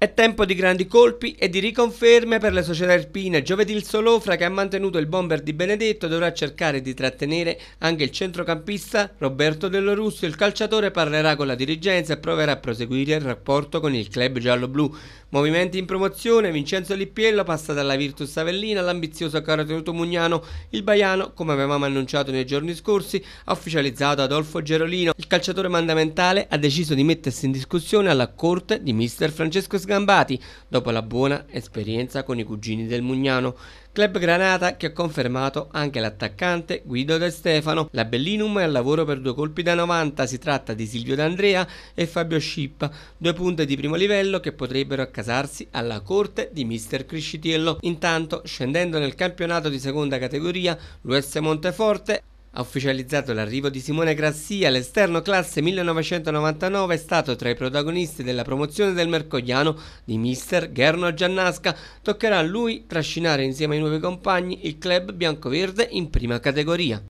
È tempo di grandi colpi e di riconferme per le società alpine. Giovedì il Solofra, che ha mantenuto il bomber di Benedetto, dovrà cercare di trattenere anche il centrocampista Roberto Dello Russo. Il calciatore parlerà con la dirigenza e proverà a proseguire il rapporto con il club giallo-blu. Movimenti in promozione, Vincenzo Lippiello passa dalla Virtus Avellina all'ambizioso Caratenuto Mugnano. Il Baiano, come avevamo annunciato nei giorni scorsi, ha ufficializzato Adolfo Gerolino. Il calciatore mandamentale ha deciso di mettersi in discussione alla corte di mister Francesco Sgambati sgambati dopo la buona esperienza con i cugini del Mugnano. Club Granata che ha confermato anche l'attaccante Guido De Stefano. La Bellinum è al lavoro per due colpi da 90, si tratta di Silvio D'Andrea e Fabio Scippa, due punte di primo livello che potrebbero accasarsi alla corte di mister Criscitiello. Intanto, scendendo nel campionato di seconda categoria, l'US Monteforte ha ufficializzato l'arrivo di Simone Grassia, l'esterno classe 1999 è stato tra i protagonisti della promozione del Mercogliano di mister Gerno Giannasca. Toccherà a lui trascinare insieme ai nuovi compagni il club biancoverde in prima categoria.